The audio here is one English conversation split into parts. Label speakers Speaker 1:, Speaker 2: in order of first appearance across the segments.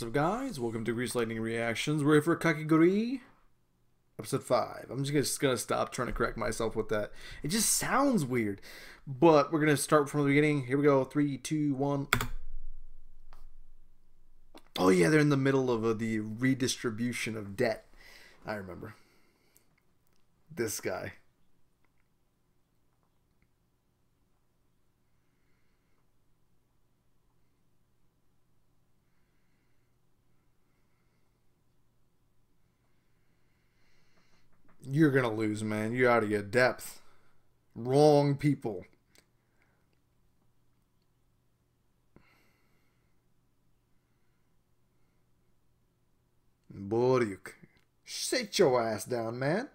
Speaker 1: What's up, guys? Welcome to Greased Lightning Reactions. We're here for Kakiguri, episode 5. I'm just gonna, just gonna stop trying to correct myself with that. It just sounds weird. But we're gonna start from the beginning. Here we go. Three, two, one. Oh, yeah, they're in the middle of uh, the redistribution of debt. I remember. This guy. You're gonna lose, man. You're out of your depth. Wrong people. Boryuk. Sit your ass down, man.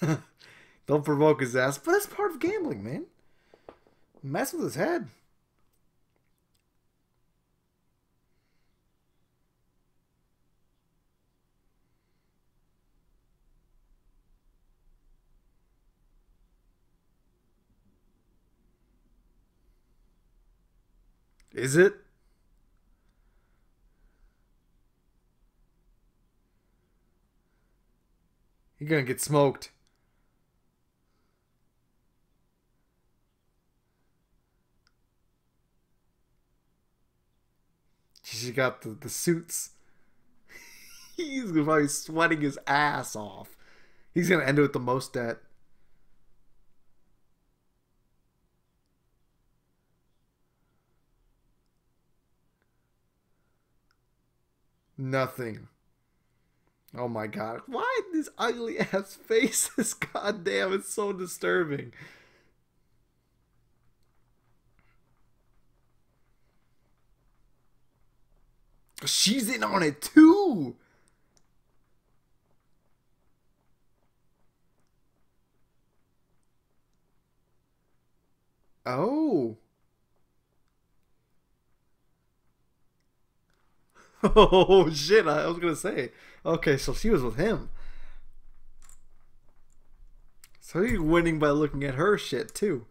Speaker 1: Don't provoke his ass, but that's part of gambling, man. Mess with his head. Is it? You're gonna get smoked. She got the, the suits. He's probably sweating his ass off. He's gonna end it with the most debt. Nothing. Oh my god. Why these ugly ass faces? God damn, it's so disturbing. She's in on it too. Oh. Oh shit! I was gonna say. Okay, so she was with him. So he's winning by looking at her shit too.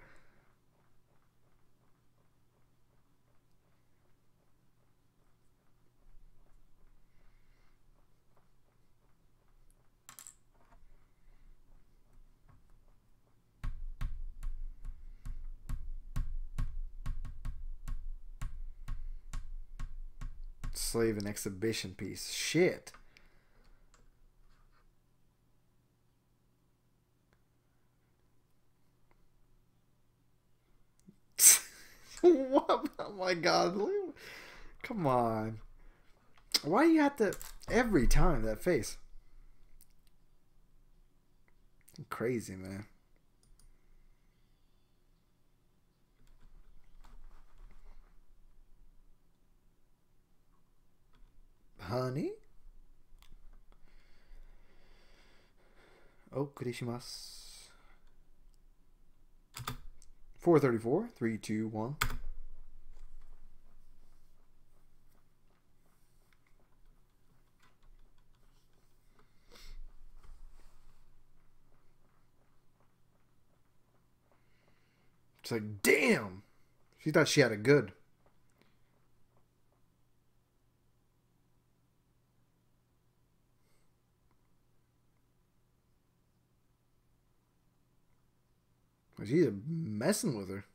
Speaker 1: Slave and exhibition piece. Shit. what? Oh my god. Come on. Why do you have to every time that face? Crazy, man. Honey. Oh, kurishimasu. 434, 3, 2, 1. It's like, damn! She thought she had it good. He's messing with her.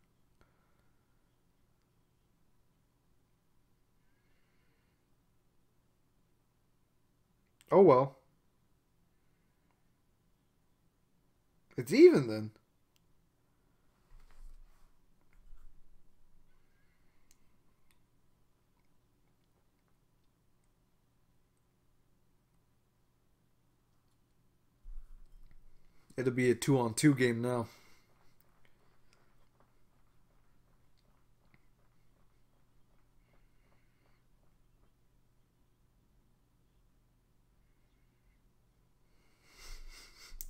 Speaker 1: Oh well. It's even then. It'll be a two on two game now.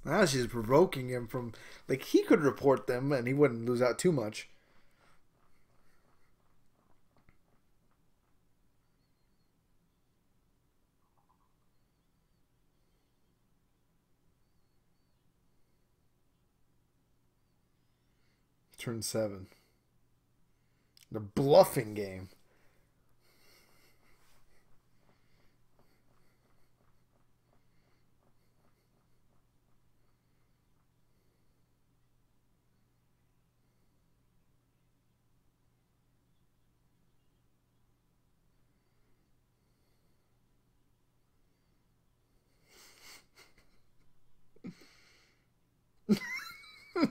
Speaker 1: Now she's provoking him from like he could report them and he wouldn't lose out too much. Turn seven. The bluffing game.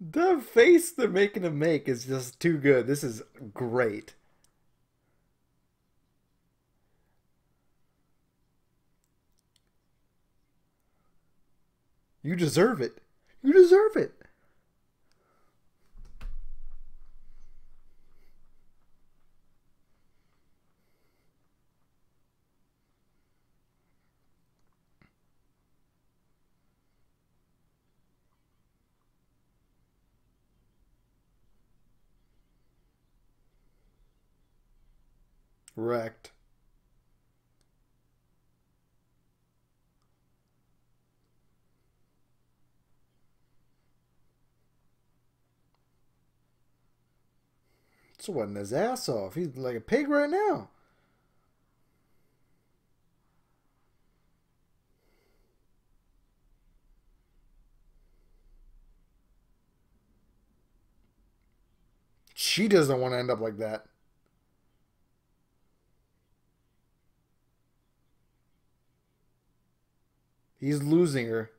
Speaker 1: the face they're making him make is just too good. This is great. You deserve it. You deserve it. Wrecked. Sweating his ass off. He's like a pig right now. She doesn't want to end up like that. He's losing her.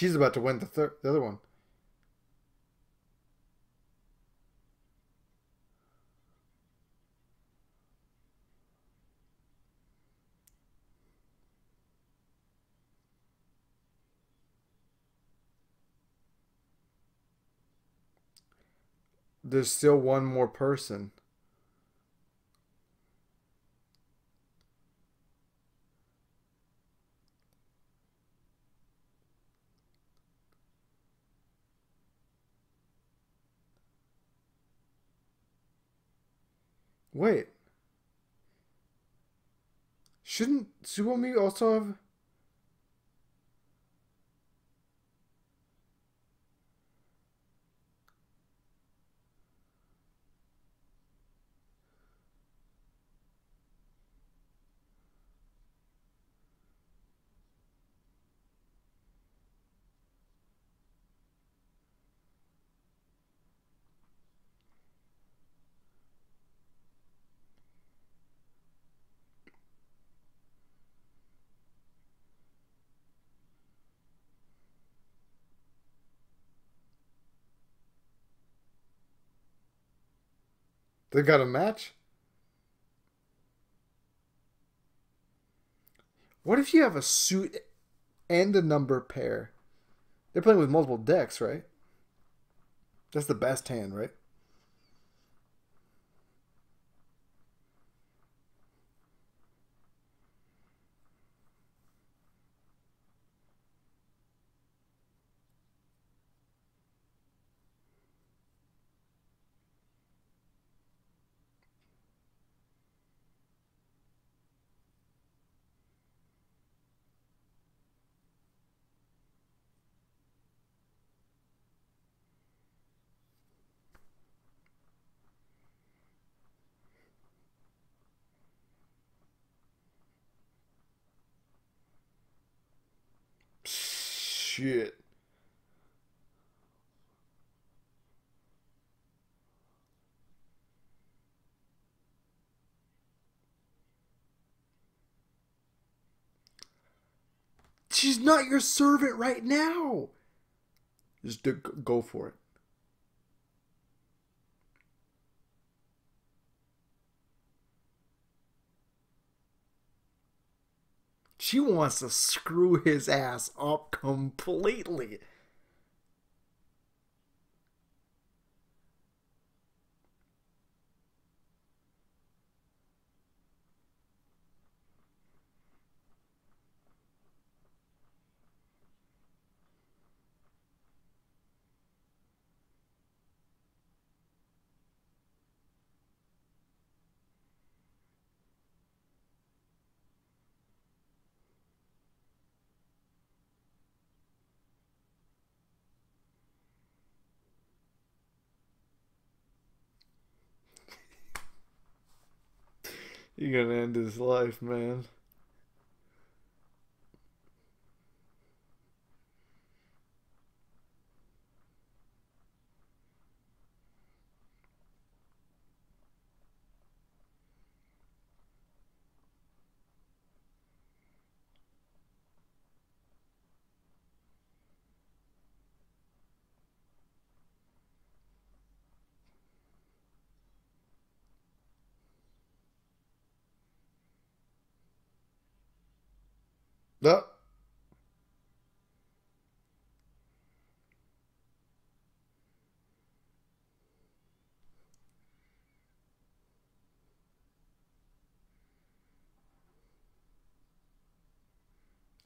Speaker 1: She's about to win the third, the other one. There's still one more person. Wait. Shouldn't Tsubomi also have... They got a match? What if you have a suit and a number pair? They're playing with multiple decks, right? That's the best hand, right? Shit. She's not your servant right now. Just go for it. She wants to screw his ass up completely. You're gonna end his life, man. No.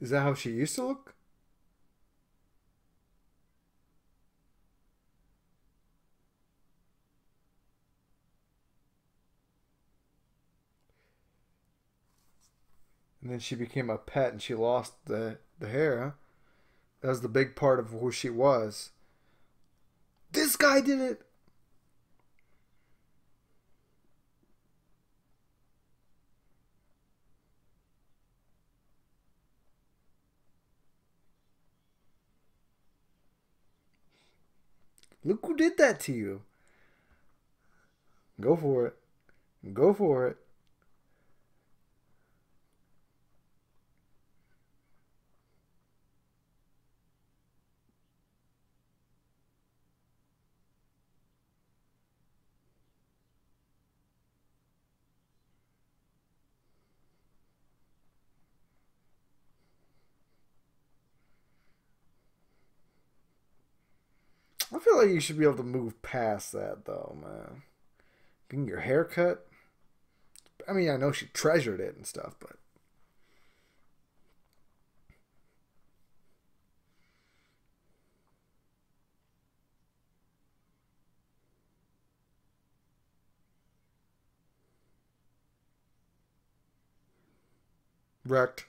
Speaker 1: Is that how she used to look? Then she became a pet and she lost the, the hair? That was the big part of who she was. This guy did it! Look who did that to you. Go for it. Go for it. I feel like you should be able to move past that, though, man. Getting your hair cut. I mean, I know she treasured it and stuff, but. Wrecked.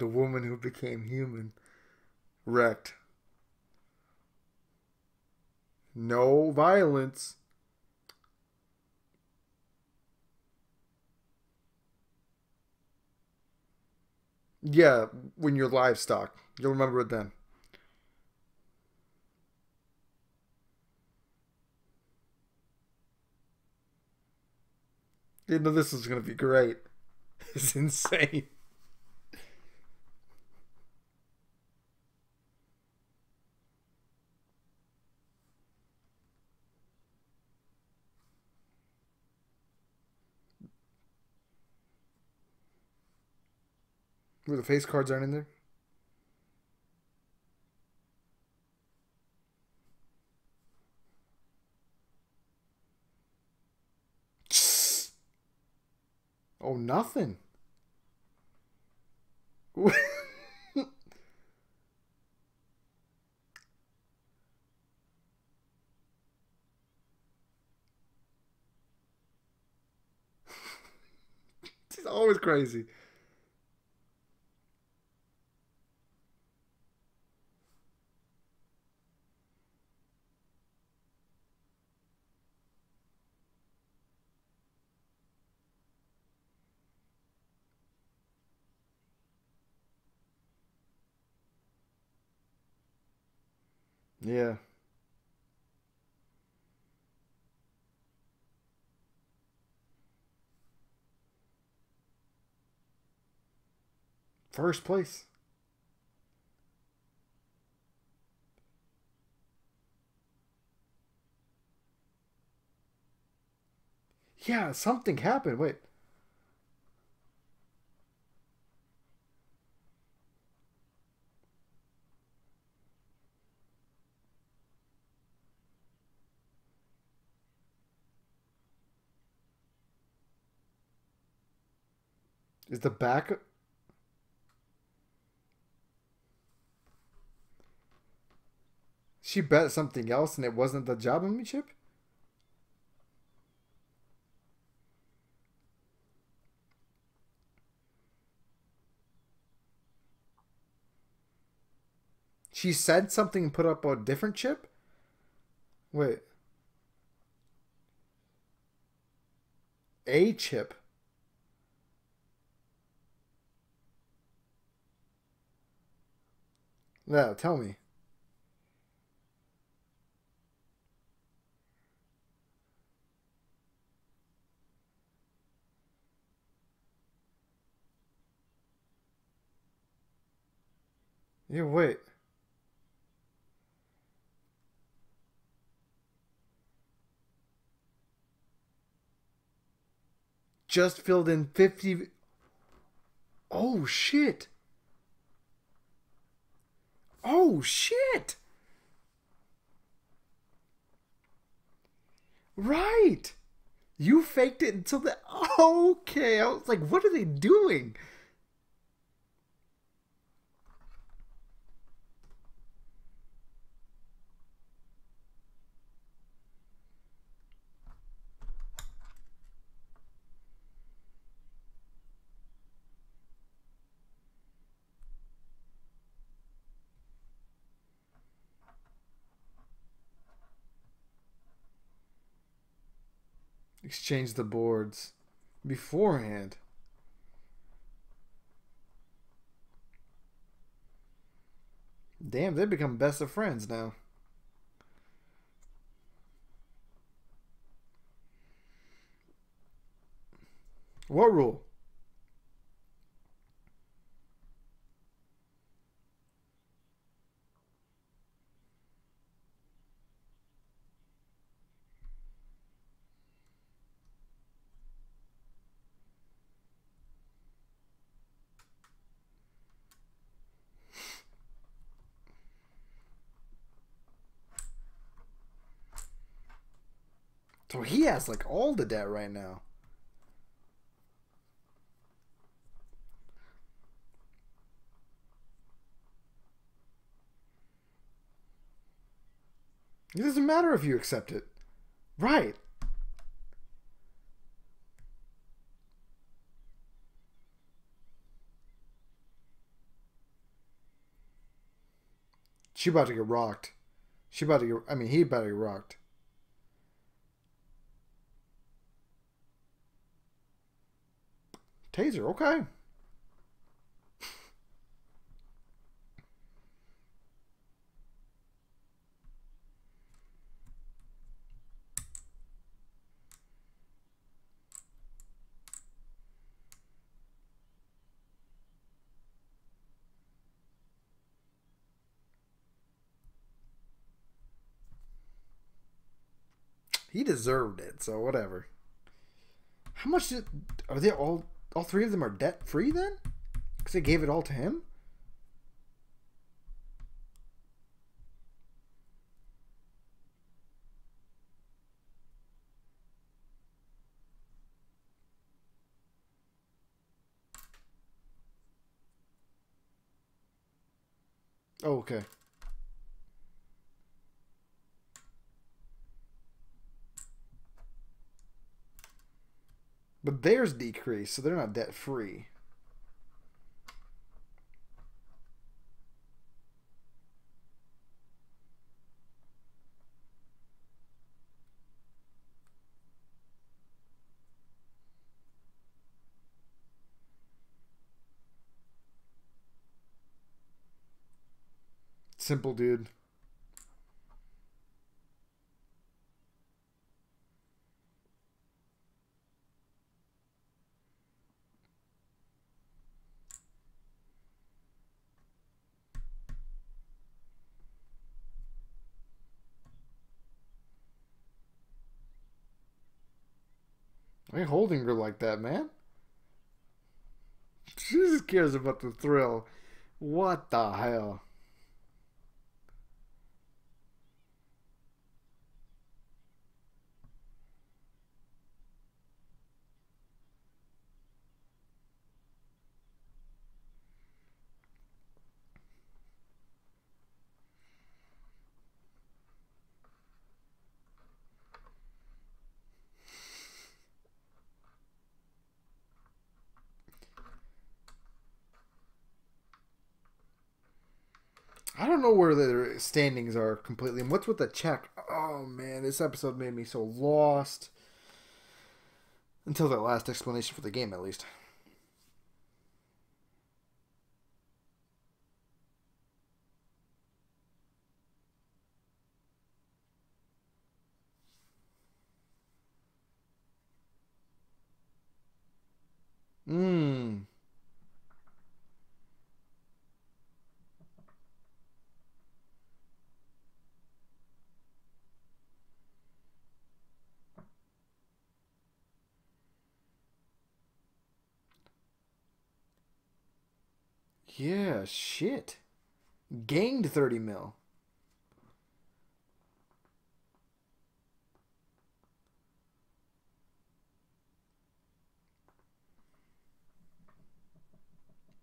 Speaker 1: The woman who became human wrecked. No violence. Yeah, when you're livestock. You'll remember it then. You know, this is going to be great. It's insane. Where the face cards aren't in there? Oh, nothing. She's always crazy. Yeah. First place. Yeah, something happened. Wait. Is the back She bet something else and it wasn't the job chip? She said something and put up a different chip? Wait. A chip. Yeah, tell me. Yeah, wait. Just filled in 50. Oh, shit. Oh, shit. Right. You faked it until the. Okay. I was like, what are they doing? Exchange the boards beforehand. Damn, they become best of friends now. What rule? He has like all the debt right now. It doesn't matter if you accept it. Right. She about to get rocked. She about to get. I mean, he about to get rocked. Taser, okay. He deserved it, so whatever. How much did, are they all all three of them are debt free then? Because they gave it all to him? Oh, okay. But theirs decreased, so they're not debt free. Simple dude. I ain't holding her like that, man. She just cares about the thrill. What the hell? Know where their standings are completely. And what's with the check? Oh man, this episode made me so lost. Until that last explanation for the game, at least. Mmm. Shit. Gained 30 mil.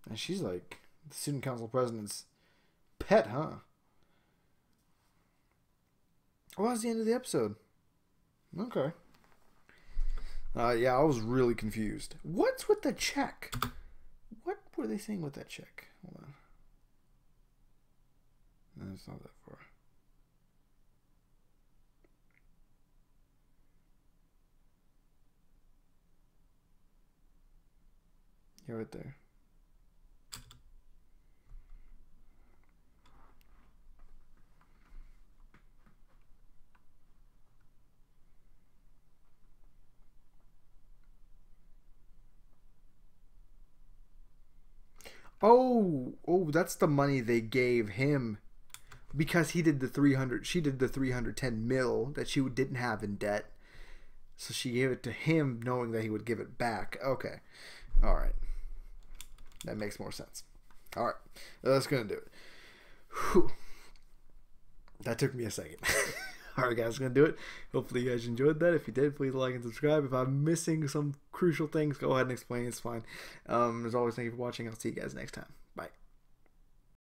Speaker 1: And she's like the student council president's pet, huh? Well, that's the end of the episode. Okay. Uh, yeah, I was really confused. What's with the check? What were they saying with that check? Hold on. No, it's not that far. Yeah, right there. Oh, oh, that's the money they gave him because he did the 300 she did the 310 mil that she didn't have in debt. So she gave it to him knowing that he would give it back. Okay. All right. That makes more sense. All right. That's going to do it. Whew. That took me a second. All right, guys, gonna do it. Hopefully, you guys enjoyed that. If you did, please like and subscribe. If I'm missing some crucial things, go ahead and explain. It's fine. Um, as always, thank you for watching. I'll see you guys next time. Bye.